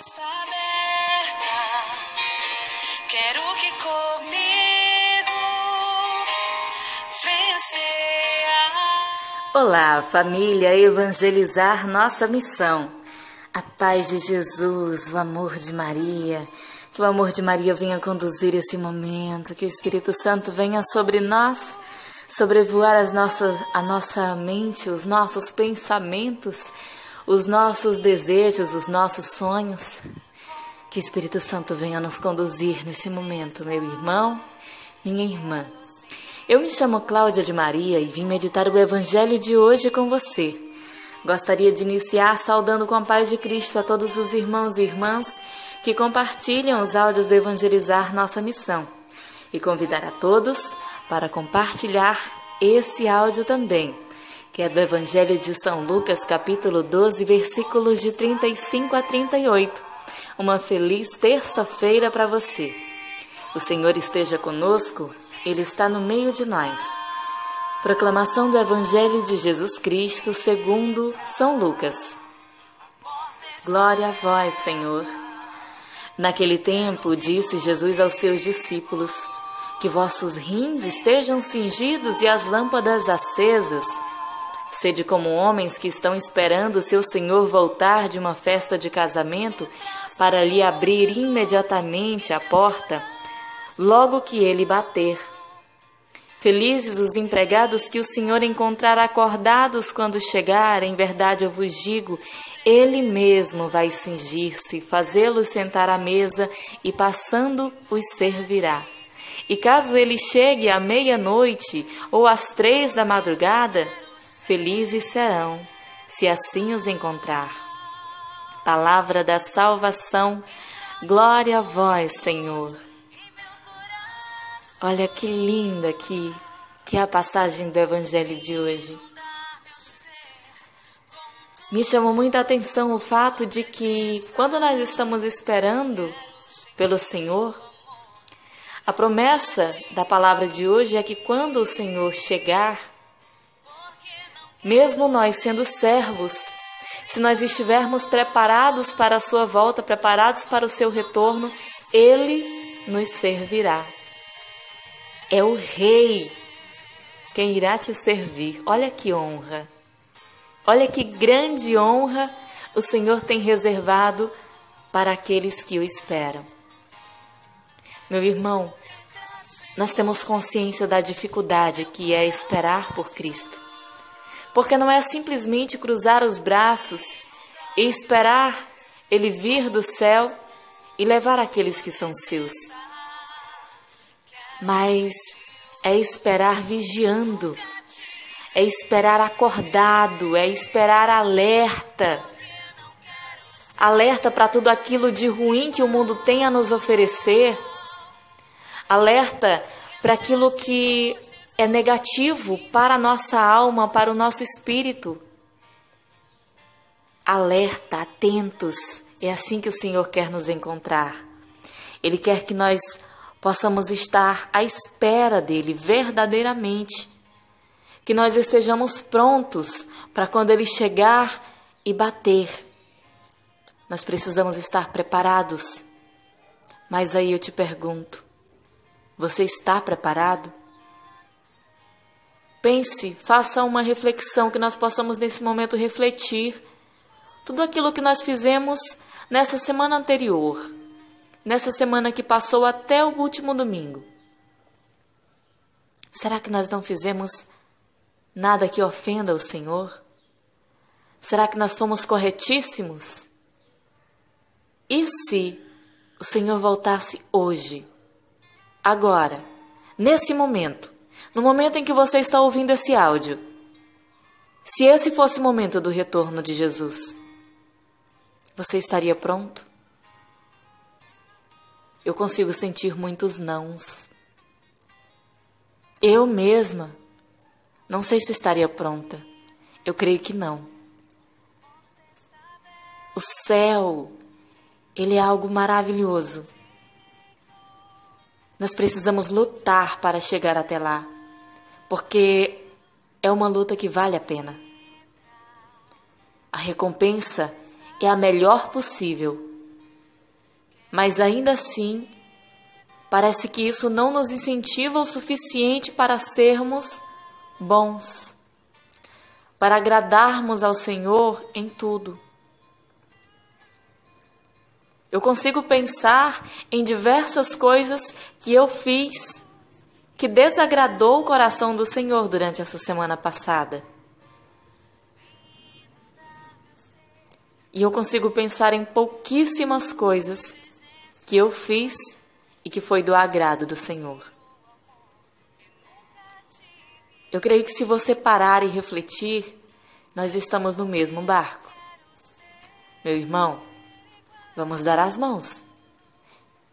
está aberta. Quero que comigo venha Olá, família, evangelizar nossa missão. A paz de Jesus, o amor de Maria, que o amor de Maria venha conduzir esse momento, que o Espírito Santo venha sobre nós, sobrevoar as nossas, a nossa mente, os nossos pensamentos, os nossos desejos, os nossos sonhos. Que o Espírito Santo venha nos conduzir nesse momento, meu irmão, minha irmã. Eu me chamo Cláudia de Maria e vim meditar o Evangelho de hoje com você. Gostaria de iniciar saudando com a paz de Cristo a todos os irmãos e irmãs que compartilham os áudios do Evangelizar Nossa Missão e convidar a todos para compartilhar esse áudio também, que é do Evangelho de São Lucas, capítulo 12, versículos de 35 a 38. Uma feliz terça-feira para você. O Senhor esteja conosco, Ele está no meio de nós. Proclamação do Evangelho de Jesus Cristo segundo São Lucas. Glória a vós, Senhor. Naquele tempo, disse Jesus aos seus discípulos: Que vossos rins estejam cingidos e as lâmpadas acesas. Sede como homens que estão esperando seu Senhor voltar de uma festa de casamento para lhe abrir imediatamente a porta, logo que ele bater. Felizes os empregados que o Senhor encontrar acordados quando chegar, em verdade eu vos digo, ele mesmo vai cingir-se, fazê-los sentar à mesa e passando os servirá. E caso ele chegue à meia-noite ou às três da madrugada, felizes serão, se assim os encontrar. Palavra da salvação, glória a vós, Senhor. Olha que linda que, que é a passagem do Evangelho de hoje. Me chamou muita atenção o fato de que, quando nós estamos esperando pelo Senhor, a promessa da palavra de hoje é que quando o Senhor chegar, mesmo nós sendo servos, se nós estivermos preparados para a sua volta, preparados para o seu retorno, ele nos servirá. É o Rei quem irá te servir. Olha que honra. Olha que grande honra o Senhor tem reservado para aqueles que o esperam. Meu irmão, nós temos consciência da dificuldade que é esperar por Cristo. Porque não é simplesmente cruzar os braços e esperar Ele vir do céu e levar aqueles que são seus. Mas é esperar vigiando, é esperar acordado, é esperar alerta. Alerta para tudo aquilo de ruim que o mundo tem a nos oferecer. Alerta para aquilo que é negativo para a nossa alma, para o nosso espírito. Alerta, atentos. É assim que o Senhor quer nos encontrar. Ele quer que nós possamos estar à espera dele verdadeiramente. Que nós estejamos prontos para quando ele chegar e bater. Nós precisamos estar preparados. Mas aí eu te pergunto: você está preparado? Pense, faça uma reflexão que nós possamos nesse momento refletir tudo aquilo que nós fizemos nessa semana anterior, nessa semana que passou até o último domingo. Será que nós não fizemos nada que ofenda o Senhor? Será que nós fomos corretíssimos? E se o Senhor voltasse hoje, agora, nesse momento, no momento em que você está ouvindo esse áudio, se esse fosse o momento do retorno de Jesus, você estaria pronto? Eu consigo sentir muitos nãos. Eu mesma não sei se estaria pronta. Eu creio que não. O céu, ele é algo maravilhoso. Nós precisamos lutar para chegar até lá porque é uma luta que vale a pena. A recompensa é a melhor possível Mas ainda assim, parece que isso não nos incentiva o suficiente para sermos bons, para agradarmos ao Senhor em tudo. Eu consigo pensar em diversas coisas que eu fiz que desagradou o coração do Senhor durante essa semana passada. E eu consigo pensar em pouquíssimas coisas que eu fiz e que foi do agrado do Senhor. Eu creio que se você parar e refletir, nós estamos no mesmo barco. Meu irmão, vamos dar as mãos.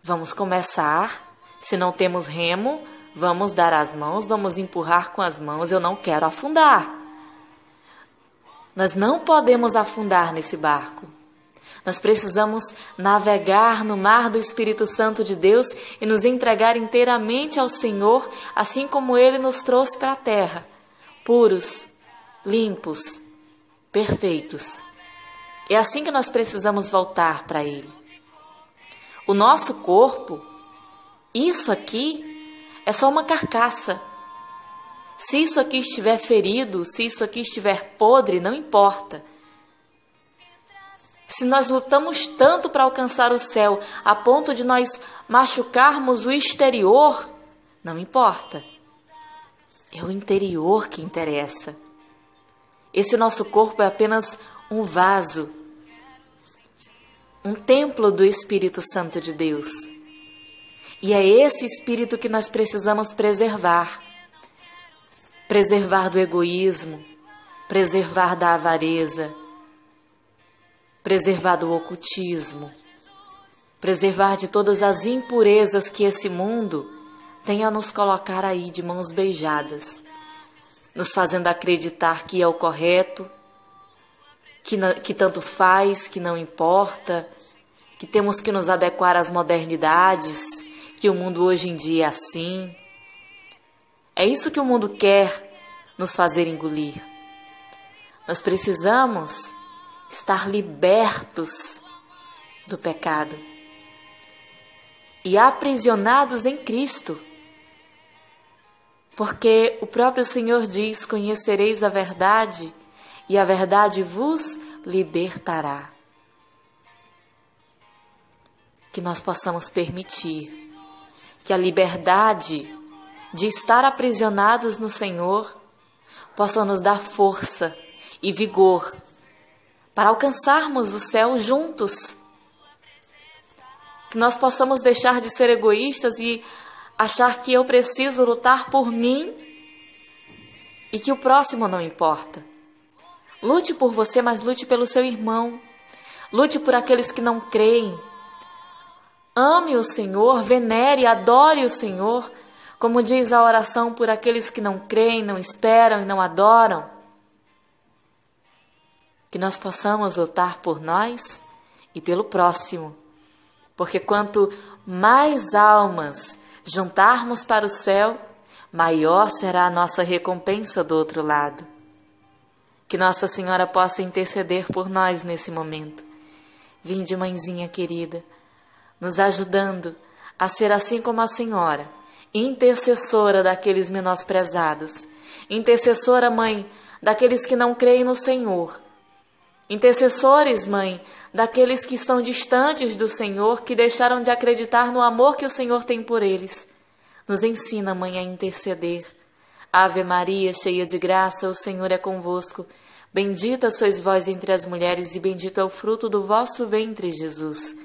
Vamos começar. Se não temos remo, vamos dar as mãos, vamos empurrar com as mãos. Eu não quero afundar. Nós não podemos afundar nesse barco. Nós precisamos navegar no mar do Espírito Santo de Deus e nos entregar inteiramente ao Senhor, assim como Ele nos trouxe para a terra, puros, limpos, perfeitos. É assim que nós precisamos voltar para Ele. O nosso corpo, isso aqui, é só uma carcaça se isso aqui estiver ferido, se isso aqui estiver podre, não importa. Se nós lutamos tanto para alcançar o céu, a ponto de nós machucarmos o exterior, não importa. É o interior que interessa. Esse nosso corpo é apenas um vaso, um templo do Espírito Santo de Deus. E é esse espírito que nós precisamos preservar. Preservar do egoísmo, preservar da avareza, preservar do ocultismo, preservar de todas as impurezas que esse mundo tem a nos colocar aí de mãos beijadas, nos fazendo acreditar que é o correto, que, não, que tanto faz, que não importa, que temos que nos adequar às modernidades, que o mundo hoje em dia é assim. É isso que o mundo quer nos fazer engolir. Nós precisamos estar libertos do pecado e aprisionados em Cristo. Porque o próprio Senhor diz: Conhecereis a verdade, e a verdade vos libertará. Que nós possamos permitir que a liberdade de estar aprisionados no Senhor, possa nos dar força e vigor para alcançarmos o céu juntos. Que nós possamos deixar de ser egoístas e achar que eu preciso lutar por mim e que o próximo não importa. Lute por você, mas lute pelo seu irmão. Lute por aqueles que não creem. Ame o Senhor, venere, adore o Senhor como diz a oração por aqueles que não creem, não esperam e não adoram. Que nós possamos lutar por nós e pelo próximo, porque quanto mais almas juntarmos para o céu, maior será a nossa recompensa do outro lado. Que Nossa Senhora possa interceder por nós nesse momento. Vinde, mãezinha querida, nos ajudando a ser assim como a Senhora intercessora daqueles menosprezados, intercessora, mãe, daqueles que não creem no Senhor, intercessores, mãe, daqueles que estão distantes do Senhor, que deixaram de acreditar no amor que o Senhor tem por eles. Nos ensina, mãe, a interceder. Ave Maria, cheia de graça, o Senhor é convosco. Bendita sois vós entre as mulheres, e bendito é o fruto do vosso ventre, Jesus.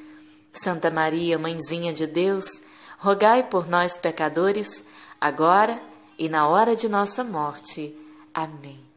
Santa Maria, Mãezinha de Deus, rogai por nós, pecadores, agora e na hora de nossa morte. Amém.